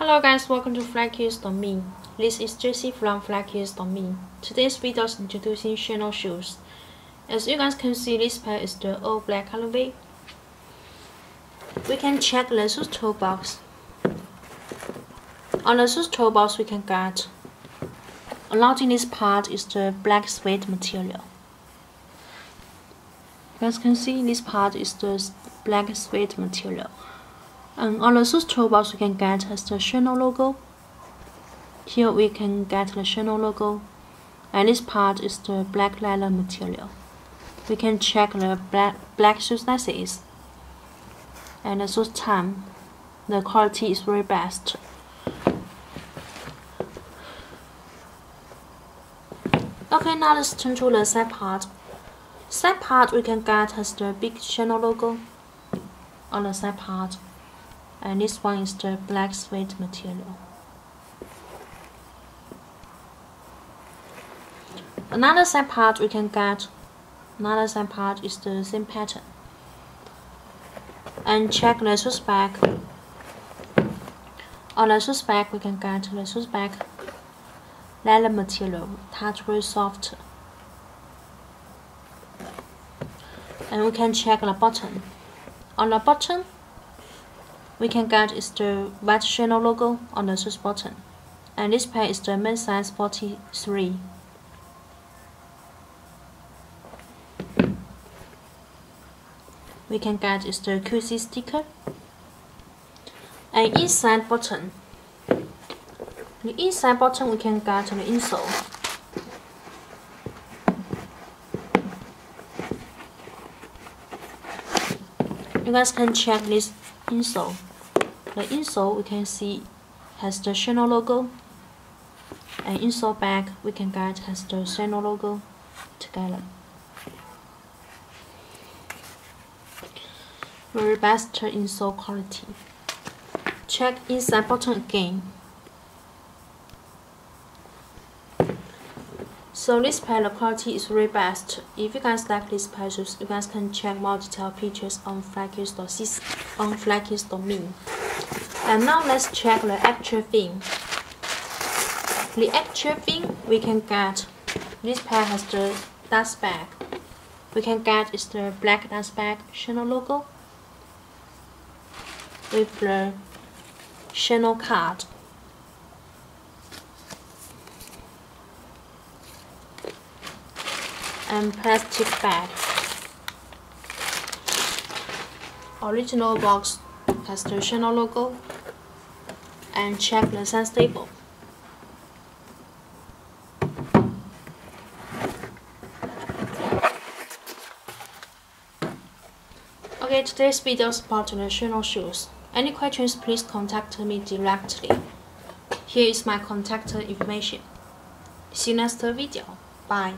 Hello guys, welcome to Flykickss.me. This is Jessie from Flykickss.me. Today's video is introducing Chanel shoes. As you guys can see, this pair is the all black colorway. We can check the shoes toe box. On the shoes toe box, we can get Along this part is the black suede material. You guys can see this part is the black suede material. And on the shoes toe box, we can get the Chanel logo. Here we can get the Chanel logo. And this part is the black leather material. We can check the black, black shoe sizes. And the shoe time. The quality is very best. Okay, now let's turn to the side part. Side part we can get has the big Chanel logo on the side part. And this one is the black suede material. Another side part we can get another side part is the same pattern. And check the shoes back. On the shoes back we can get the shoes back leather material, touch very soft. And we can check the button. On the button, we can get is the white Chanel logo on the shoes button. And this pair is the men's size 43. We can get is the QC sticker. And inside button, the inside button we can get on the insole. You guys can check this insole. The insole we can see has the Chanel logo and insole back we can get has the Chanel logo together. Very best insole quality. Check inside button again. So this palette quality is very best. If you guys like these patches, you guys can check more detailed pictures on Flykickss.me. And now let's check the actual thing. The actual thing we can get, this pair has the dust bag. We can get is the black dust bag Chanel logo with the Chanel card. and plastic bag. Original box Chanel logo and check the sun stable. Okay, today's video is about Chanel shoes. Any questions, please contact me directly. Here is my contact information. See you next video. Bye.